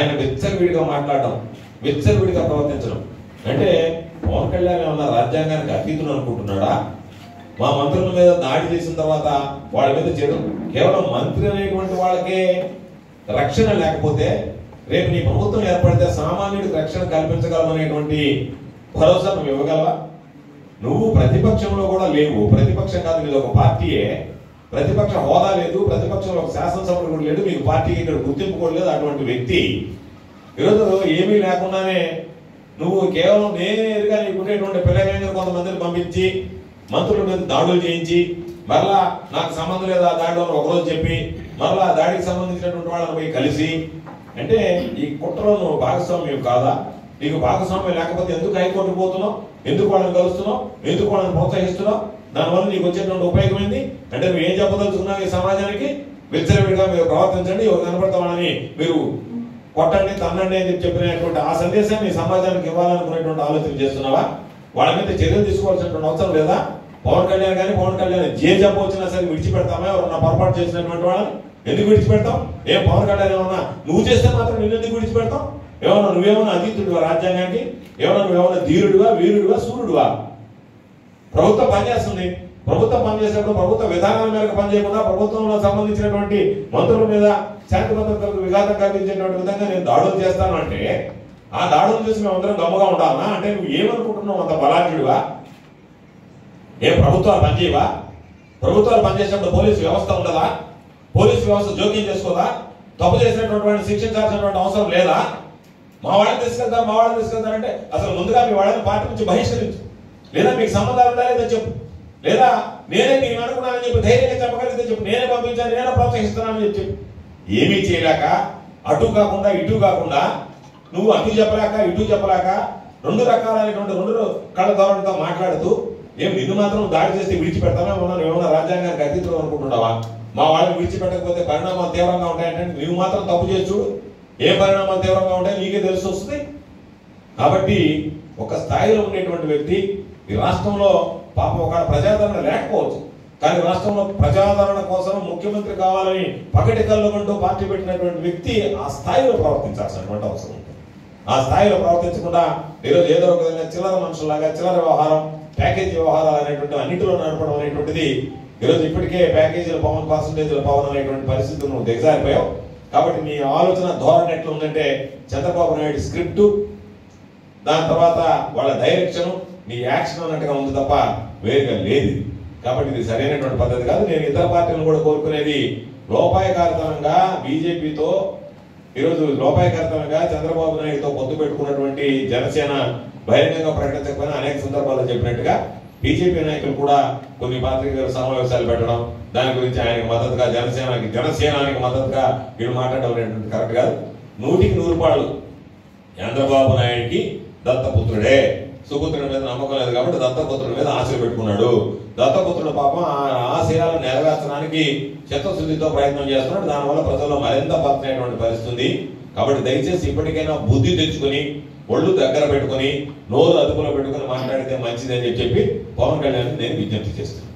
మాట్లాడడం విచ్చలవిడిగా ప్రవర్తించడం. అంటే పవన్ కళ్యాణ్ ఏమన్నా రాజ్యాంగానికి అతీతులు అనుకుంటున్నాడా? మా మంత్రుల మీద దాడి చేసిన తర్వాత వాళ్ళ మీద చేయడం కేవలం మంత్రి అనేటువంటి వాళ్ళకే రక్షణ లేకపోతే రేపు నీ ప్రభుత్వం ఏర్పడితే సామాన్యుడికి రక్షణ కల్పించగలమనేటువంటి భరోసా నువ్వు ఇవ్వగలవా? నువ్వు ప్రతిపక్షంలో కూడా లేవు. ప్రతిపక్షం కాదు నీది ఒక పార్టీయే. ప్రతిపక్ష హోదా లేదు ప్రతిపక్షంలో ఒక శాసనసభ్యుడు కూడా లేడు మీకు పార్టీకి ఇక్కడ గుర్తింపు కూడా లేదు అటువంటి వ్యక్తి. ఈరోజు ఏమీ లేకుండానే నువ్వు కేవలం నేరుగా నీకు ఉండేటువంటి పిల్లగానే కొంతమందిని పంపించి మంత్రుల మీద దాడులు చేయించి మరలా నాకు సంబంధం లేదు ఆ దాడిలో అని ఒకరోజు చెప్పి మరలా ఆ దాడికి సంబంధించినటువంటి వాళ్ళని పోయి కలిసి అంటే ఈ కుట్రలో నువ్వు భాగస్వామ్యం కాదా? నీకు భాగస్వామ్యం లేకపోతే ఎందుకు హైకోర్టు పోతున్నావు? ఎందుకు వాళ్ళని కలుస్తున్నావు? ఎందుకు వాళ్ళని ప్రోత్సహిస్తున్నావు? దానివల్ల నీకు వచ్చేటువంటి ఉపయోగం ఏంది? అంటే నువ్వు ఏం చెప్పదలుచుకున్నావు ఈ సమాజానికి? విచ్చలవిడిగా మీరు ప్రవర్తించండి ఎవరు మీరు కొట్టండి తన్నండి అని చెప్పినటువంటి ఆ సందేశాన్ని సమాజానికి ఇవ్వాలనుకునేటువంటి ఆలోచన చేస్తున్నావా? వాళ్ళ మీద చర్యలు తీసుకోవాల్సినటువంటి అవసరం లేదా? పవన్ కళ్యాణ్ కానీ పవన్ కళ్యాణ్ ఏ జబ్బు వచ్చినా సరే విడిచిపెడతామా? ఎవరన్నా పొరపాటు చేసినటువంటి వాళ్ళని? ఎందుకు విడిచిపెడతాం? ఏం పవన్ కళ్యాణ్ ఏమన్నా నువ్వు చేస్తే మాత్రం నిన్ను ఎందుకు విడిచిపెడతాం? ఏమన్నా నువ్వేమన్నా అతీతుడివా రాజ్యాంగానికి? ఏమన్నా నువ్వేమన్నా ధీరుడివా వీరుడివా సూర్యుడివా? ప్రభుత్వం పనిచేస్తుంది. ప్రభుత్వం పనిచేసేటప్పుడు ప్రభుత్వ విధానాల మేరకు పనిచేయకుండా ప్రభుత్వంలో సంబంధించినటువంటి మంత్రుల మీద శాంతి భద్రతలకు విఘాతం కలిగించేటువంటి విధంగా నేను దాడులు చేస్తాను అంటే ఆ దాడులు చూసి మేము అందరం గమ్మగా ఉండాలన్నా అంటే నువ్వు ఏమనుకుంటున్నావు అంత బలాఢ్యుడివా? ఏ ప్రభుత్వాలు పనిచేయవా? ప్రభుత్వాలు పనిచేసినప్పుడు పోలీసు వ్యవస్థ ఉండదా? పోలీసు వ్యవస్థ జోక్యం చేసుకోదా? తప్పు చేసినటువంటి శిక్షించాల్సినటువంటి అవసరం లేదా? మా వాళ్ళని తీసుకెళ్తారు మా వాళ్ళని తీసుకెళ్తారంటే అసలు ముందుగా మీ వాళ్ళని పార్టీ నుంచి బహిష్కరించు. లేదా మీకు సంబంధాలు ఉందా లేదా చెప్పు. లేదా నేనే నేను అనుకున్నానని చెప్పి ధైర్యంగా చెప్పగలిగితే చెప్పు. నేనే పంపించాను నేనే ప్రోత్సహిస్తున్నానని చెప్పి ఏమీ చేయలేక అటు కాకుండా ఇటు కాకుండా నువ్వు అటు చెప్పలేక ఇటు చెప్పలేక రెండు రకాలైనటువంటి రెండు కళ్ళ ధోరణితో మాట్లాడుతూ ఏం నిన్ను మాత్రం దాడి చేస్తే విడిచిపెడతామే? ఉన్నాను ఏమన్నా రాజ్యాంగానికి అతీతులు అనుకుంటున్నావా? మా వాళ్ళని విడిచిపెట్టకపోతే పరిణామాలు తీవ్రంగా ఉంటాయంటే నువ్వు మాత్రం తప్పు చేసి చూడు. ఏ పరిణామాలు తీవ్రంగా ఉంటాయో నీకే తెలిసి వస్తుంది. కాబట్టి ఒక స్థాయిలో ఉండేటువంటి వ్యక్తి ఈ రాష్ట్రంలో పాపం ఒక ప్రజాదరణ లేకపోవచ్చు. కానీ రాష్ట్రంలో ప్రజాదరణ కోసం ముఖ్యమంత్రి కావాలని పగటి కళ్ళుకుంటూ పార్టీ పెట్టినటువంటి వ్యక్తి ఆ స్థాయిలో ప్రవర్తించాల్సినటువంటి అవసరం ఉంటుంది. ఆ స్థాయిలో ప్రవర్తించకుండా ఈరోజు ఏదో ఒక విధంగా చిల్లర మనుషులాగా చిల్లర వ్యవహారం ప్యాకేజీ వ్యవహారాలు అనేటువంటి అన్నింటిలో నడపడం అనేటువంటిది ఈరోజు ఇప్పటికే ప్యాకేజీల పవన్ పర్సంటేజీల పవన్ అనేటువంటి పరిస్థితులు నువ్వు దిగజారిపోయావు. కాబట్టి నీ ఆలోచన ధోరణి ఎట్లా ఉందంటే చంద్రబాబు నాయుడు స్క్రిప్ట్ దాని తర్వాత వాళ్ళ డైరెక్షను నీ యాక్షన్ అన్నట్టుగా ఉంది తప్ప వేరుగా లేదు. కాబట్టి ఇది సరైనటువంటి పద్ధతి కాదు. నేను ఇతర పార్టీలను కూడా కోరుకునేది లోపాయకారితనంగా బీజేపీతో ఈరోజు లోపాయకారితనంగా చంద్రబాబు నాయుడుతో పొత్తు పెట్టుకున్నటువంటి జనసేన బహిరంగంగా ప్రకటించకపోయినా అనేక సందర్భాల్లో చెప్పినట్టుగా బీజేపీ నాయకులు కూడా కొన్ని పాత్రికేయుల సమావేశాలు పెట్టడం దాని గురించి ఆయనకు మద్దతుగా జనసేనకి జనసేనానికి మద్దతుగా వీళ్ళు మాట్లాడడం అనేటువంటి కరెక్ట్ కాదు. నూటికి నూరు పాళ్ళు చంద్రబాబు నాయుడికి దత్తపుత్రుడే. సుపుత్రుడి మీద నమ్మకం లేదు కాబట్టి దత్తపుత్రుడి మీద ఆశలు పెట్టుకున్నాడు. దత్తపుత్రుడు పాపం ఆ ఆశయాలను నెరవేర్చడానికి చిత్తశుద్ధితో ప్రయత్నం చేస్తున్నాడు. దానివల్ల ప్రజల్లో మరింత పత్తనటువంటి పరిస్థితి ఉంది కాబట్టి దయచేసి ఇప్పటికైనా బుద్ధి తెచ్చుకొని ఒళ్ళు దగ్గర పెట్టుకొని నోరు అదుపులో పెట్టుకొని మాట్లాడితే మంచిదని చెప్పి పవన్ కళ్యాణ్ నేను విజ్ఞప్తి చేస్తున్నాను.